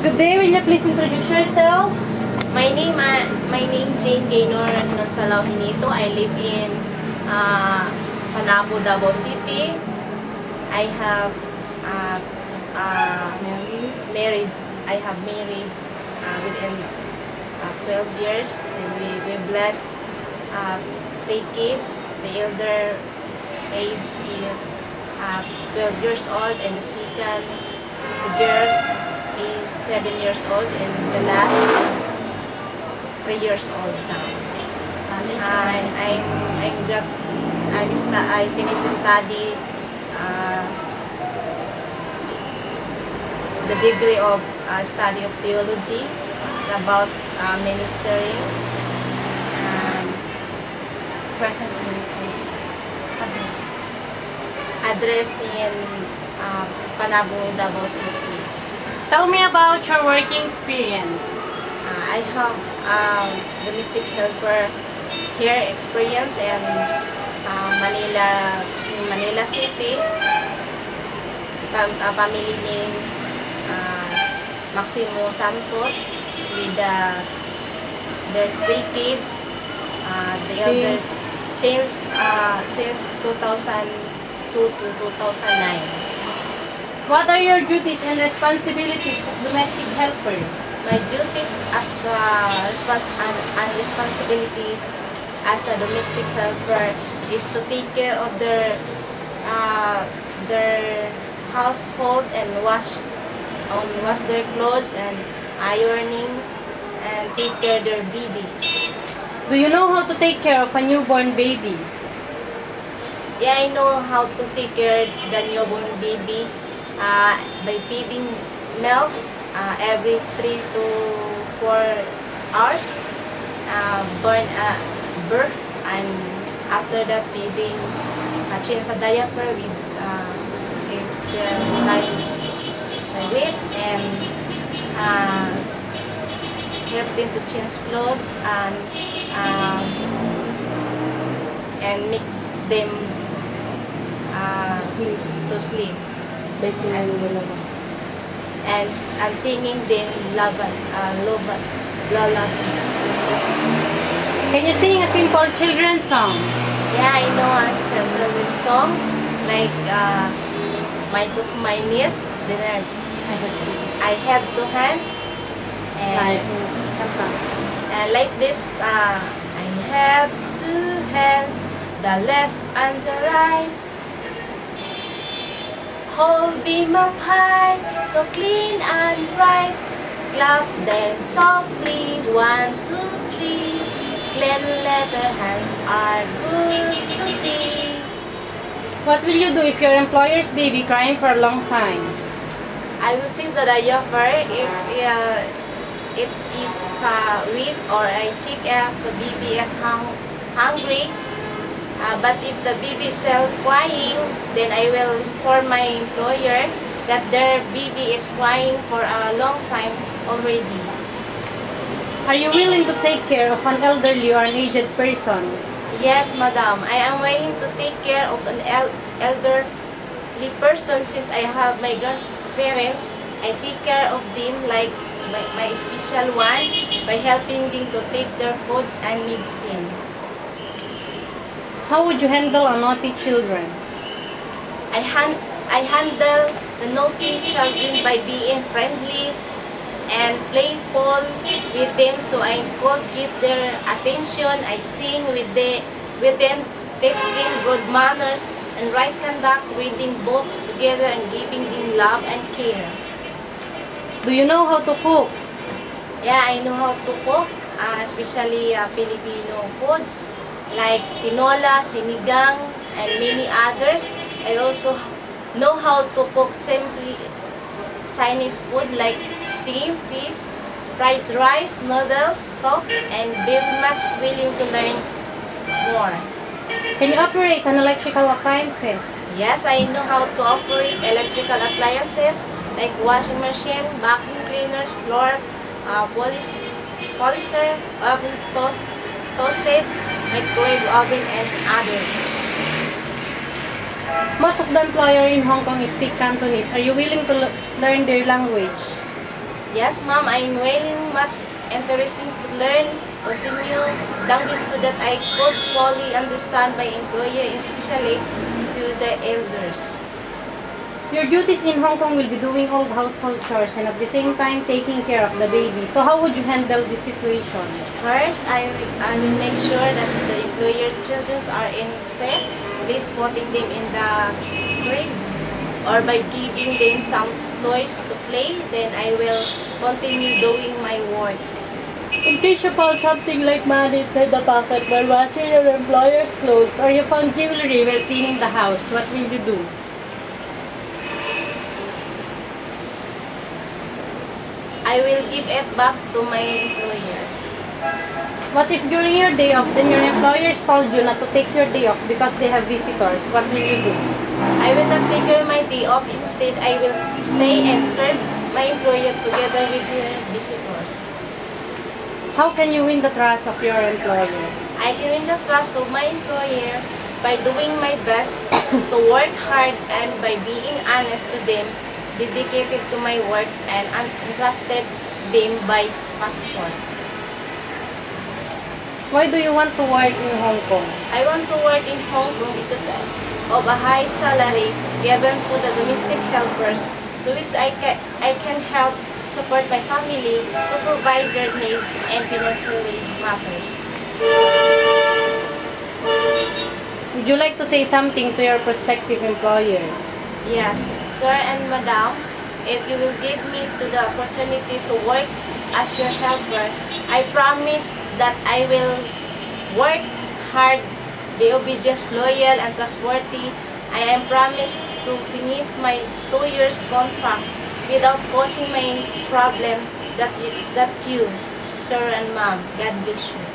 Good day, will you please introduce yourself? My name, uh, my name Jane Gaynor Nonsalao Hinito. I live in uh, Panabo, Davao City. I have uh, uh, married. I have married uh, within uh, 12 years, and we we bless uh, three kids. The elder age is uh, 12 years old, and the second, the girl is 7 years old, and the last three years old now. I I'm I'm grad I'm sta I finished study uh, the degree of uh, study of theology. It's about uh, ministering. Um, Present ministry. address in uh, Panabo, Davao City. Tell me about your working experience. Uh, I have um, domestic helper here experience in uh, Manila, in Manila City. Pam, uh, family name uh, Maximo Santos with uh, their three kids. Uh, the elders since uh, since 2002 to 2009. What are your duties and responsibilities as domestic helper? My duties as a respons- and, and responsibility as a domestic helper is to take care of their uh, their household and wash um, wash their clothes and ironing and take care of their babies. Do you know how to take care of a newborn baby? Yeah, I know how to take care of the newborn baby uh, by feeding milk uh, every 3 to 4 hours, uh, burn, uh, birth, and after that feeding, uh, change a diaper with uh, if the time by weight and uh, help them to change clothes and um, and make them uh, to sleep and and singing them love uh, love lullaby. Can you sing a simple children's song? Yeah, I know uh, children's songs like uh, my toes, my knees. Then I, I have two hands and, and like this. Uh, I have two hands, the left and the right. Hold them up high, so clean and bright. Clap them softly, one, two, three. Clean leather hands are good to see. What will you do if your employer's baby crying for a long time? I will check the diaper if uh, it is uh, weak or I check if the baby is hung hungry. Uh, but if the baby is still crying, then I will inform my employer that their baby is crying for a long time already. Are you willing to take care of an elderly or an aged person? Yes, madam. I am willing to take care of an el- elderly person since I have my grandparents. I take care of them like my, my special one by helping them to take their foods and medicine. How would you handle a naughty children? I, han- I handle the naughty children by being friendly and playful with them so I could get their attention. I sing with, the, with them, teach them good manners and right conduct, reading books together and giving them love and care. Do you know how to cook? Yeah, I know how to cook, uh, especially uh, Filipino foods like tinola, sinigang, and many others. I also know how to cook simply Chinese food like steamed fish, fried rice, noodles, soup, and very much willing to learn more. Can you operate an electrical appliances? Yes, I know how to operate electrical appliances like washing machine, vacuum cleaners, floor, uh, polish, polisher, oven toast, toasted, microwave oven, and other. Most of the employer in Hong Kong speak Cantonese. Are you willing to learn their language? Yes, ma'am, I'm very much interested to learn continue language so that I could fully understand my employer, especially to the elders. Your duties in Hong Kong will be doing all household chores and at the same time taking care of the baby. So how would you handle this situation? First, I will, I will make sure that the employer's children are in safe, please putting them in the crib or by giving them some toys to play, then I will continue doing my works. In case you found something like money inside the pocket while washing your employer's clothes or you found jewelry while cleaning the house, what will you do? I will give it back to my employer. What if during your day off, then your employers told you not to take your day off because they have visitors? What will you do? I will not take my day off. Instead, I will stay and serve my employer together with the visitors. How can you win the trust of your employer? I can win the trust of my employer by doing my best to work hard and by being honest to them, dedicated to my works and entrusted them by passport. Why do you want to work in Hong Kong? I want to work in Hong Kong because of a high salary given to the domestic helpers to which I can, I can help support my family to provide their needs and financially matters. Would you like to say something to your prospective employer? Yes, sir and madam, if you will give me to the opportunity to work as your helper, I promise that I will work hard, be obedient, loyal, and trustworthy. I am promised to finish my two years contract without causing my problem that you, that you, sir and ma'am, God bless you.